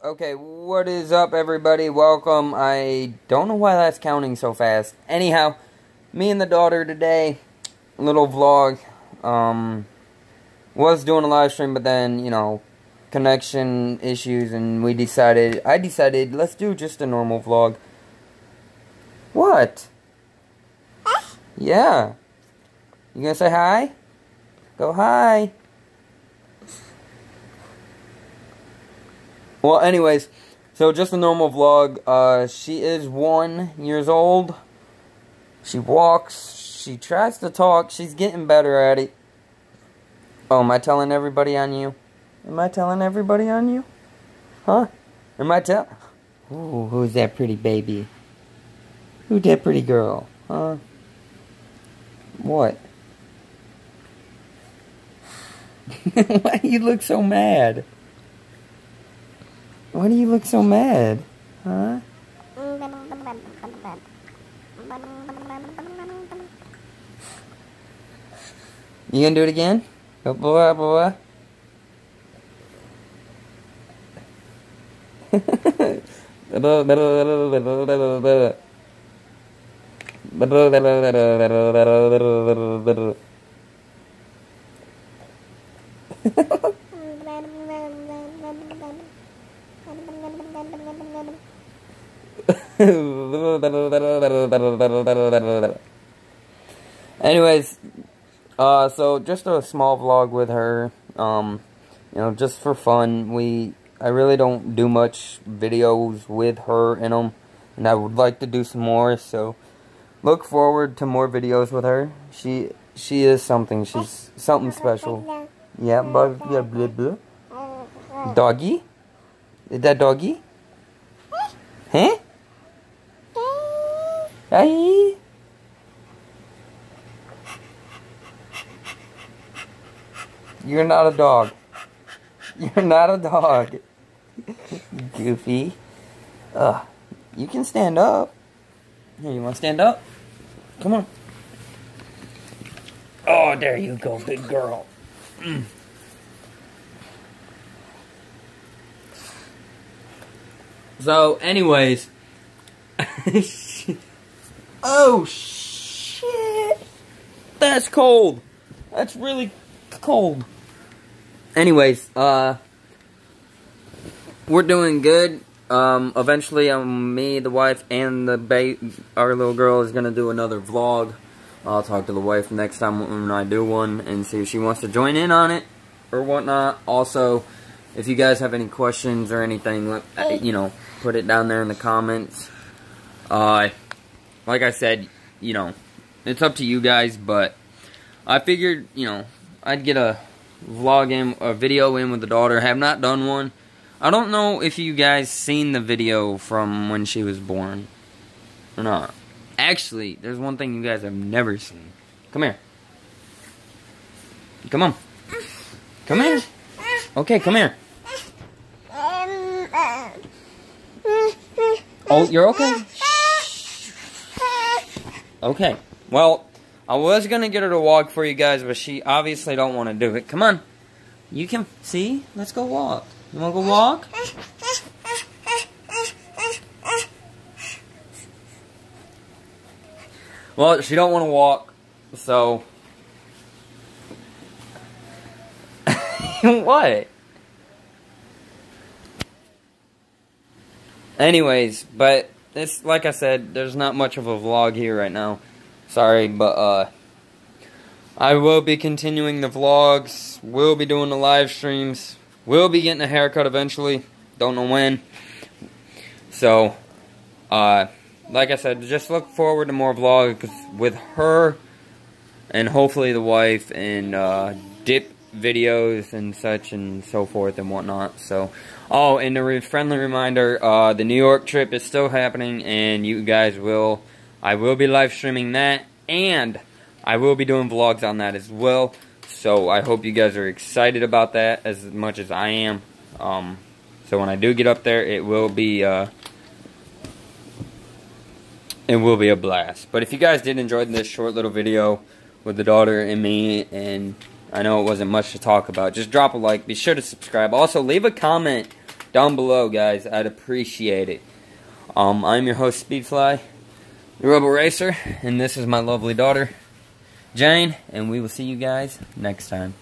Okay, what is up, everybody? Welcome. I don't know why that's counting so fast. Anyhow, me and the daughter today, little vlog. Um, was doing a live stream, but then, you know, connection issues, and we decided, I decided, let's do just a normal vlog. What? Yeah. You gonna say hi? Go hi. Well, anyways, so just a normal vlog. Uh, she is one years old. She walks. She tries to talk. She's getting better at it. Oh, am I telling everybody on you? Am I telling everybody on you? Huh? Am I tell? Ooh, who's that pretty baby? Who's that pretty girl? Huh? What? Why you look so mad? Why do you look so mad? Huh? You gonna do it again? Go boy, oh, boy. Anyways, uh, so just a small vlog with her. Um, you know, just for fun. We, I really don't do much videos with her in them, and I would like to do some more. So, look forward to more videos with her. She, she is something. She's something special. Yeah, but yeah, blah, blah. Doggy? Is that doggy? Huh? Hi. You're not a dog. You're not a dog. Goofy. Ugh. You can stand up. Here, you want to stand up? Come on. Oh, there you go, big girl. Mm. So, anyways. oh, shit. That's cold. That's really cold. Anyways, uh, we're doing good. Um, eventually, um, me, the wife, and the ba our little girl is gonna do another vlog. I'll talk to the wife next time when I do one and see if she wants to join in on it or whatnot. Also, if you guys have any questions or anything, let, uh, you know, put it down there in the comments. Uh, like I said, you know, it's up to you guys, but I figured, you know, I'd get a vlog in, a video in with the daughter. I have not done one. I don't know if you guys seen the video from when she was born or not. Actually, there's one thing you guys have never seen. Come here. Come on. Come here. Okay, come here. Oh, you're okay? Okay. Well, I was going to get her to walk for you guys, but she obviously don't want to do it. Come on. You can see? Let's go walk. You want to go walk? Well, she don't want to walk, so... what? Anyways, but it's like I said, there's not much of a vlog here right now. Sorry, but uh I will be continuing the vlogs, will be doing the live streams, will be getting a haircut eventually. Don't know when. So, uh like I said, just look forward to more vlogs with her and hopefully the wife and uh dip videos and such and so forth and whatnot. So, oh, and a re friendly reminder, uh, the New York trip is still happening, and you guys will, I will be live streaming that, and I will be doing vlogs on that as well. So I hope you guys are excited about that as much as I am. Um, so when I do get up there, it will be, uh, it will be a blast. But if you guys did enjoy this short little video with the daughter and me and I know it wasn't much to talk about. Just drop a like. Be sure to subscribe. Also, leave a comment down below, guys. I'd appreciate it. Um, I'm your host, Speedfly, the Rebel Racer, and this is my lovely daughter, Jane, and we will see you guys next time.